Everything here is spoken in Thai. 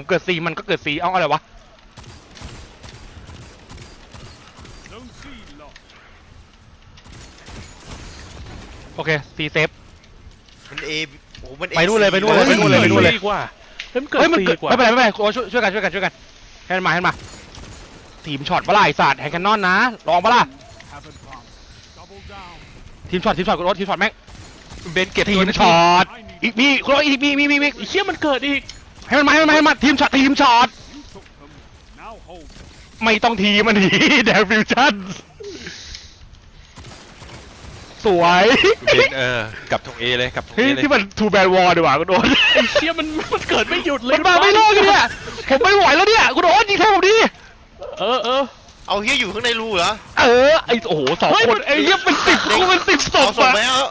ผมเกิดซีมันก็เกิดซีเอาอะไรวะ Zone C lost. โอเคซีเซฟมันเอโอ้โหมันไปนู่นเลยไปนู่นเลยไปนู่นเลยไปนู่นเลยดีกว่าเฮ้ยมันเกิดเฮ้ยมันสี่เกิดกว่าไม่เป็นไรไม่เป็นไรโอ้ช่วยช่วยกันช่วยกันช่วยกันให้มันมาให้มันมาทีมช็อตปะล่ะไอ้สัตว์แฮงแคนนอนนะลองปะล่ะ Haven't bombed. Double down. ทีมช็อตทีมช็อตคุณโอ๊ตทีมช็อตแม่งเบนเก็บทีตัวมนะช็อตอีกมีคุณโอ๊ตอีกมีมีมีมีไอ้เชี่ยมันเกิดอีก ให้มันมาให้มันมาให้มันมาทีมช็อตทีมช็อต You took them. Now hold. ไม่ต้องทีมันทีแดงฟิวชั่น สวยเบนเออกลับทงเอเลยกลับทงเฮ้เอยเลยที่มันทูแบนวอลดีกว่าคุณโอ๊ตไอ้เชี่ยมันมันเกิดไม่หยุดเลยมันมาไม่รอดเลยเนี่ยผมไม่ไหวแล้วเนี่ยคุณโอ๊ตยิงแทนผมดิเออเออ เอาเฮียอยู่ข้างในรูเหรอเออไอโอ้โหสองเฮ้ยคนไอ้เหี้ยเป็นสิบกูเป็นสิบศเอาพส่งอะไหมเอา